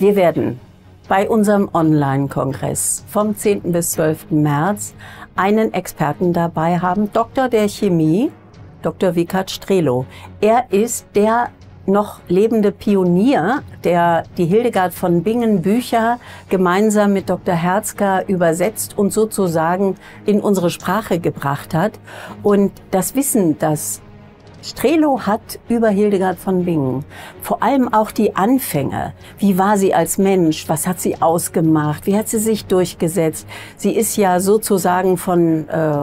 Wir werden bei unserem Online-Kongress vom 10. bis 12. März einen Experten dabei haben, Doktor der Chemie, Dr. Vikat Strelo. Er ist der noch lebende Pionier, der die Hildegard von Bingen Bücher gemeinsam mit Dr. Herzger übersetzt und sozusagen in unsere Sprache gebracht hat. Und das Wissen, das Strelo hat über Hildegard von Bingen vor allem auch die Anfänge. Wie war sie als Mensch? Was hat sie ausgemacht? Wie hat sie sich durchgesetzt? Sie ist ja sozusagen von äh,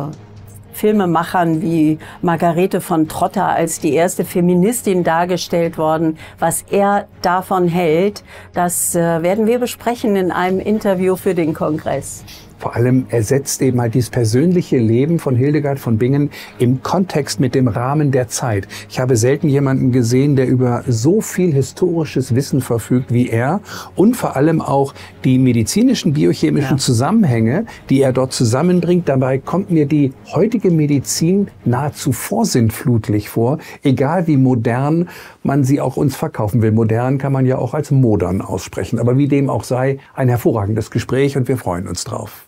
Filmemachern wie Margarete von Trotter als die erste Feministin dargestellt worden. Was er davon hält, das äh, werden wir besprechen in einem Interview für den Kongress vor allem ersetzt eben halt dieses persönliche Leben von Hildegard von Bingen im Kontext mit dem Rahmen der Zeit. Ich habe selten jemanden gesehen, der über so viel historisches Wissen verfügt wie er und vor allem auch die medizinischen, biochemischen ja. Zusammenhänge, die er dort zusammenbringt. Dabei kommt mir die heutige Medizin nahezu vorsintflutlich vor, egal wie modern man sie auch uns verkaufen will. Modern kann man ja auch als modern aussprechen. Aber wie dem auch sei, ein hervorragendes Gespräch und wir freuen uns drauf.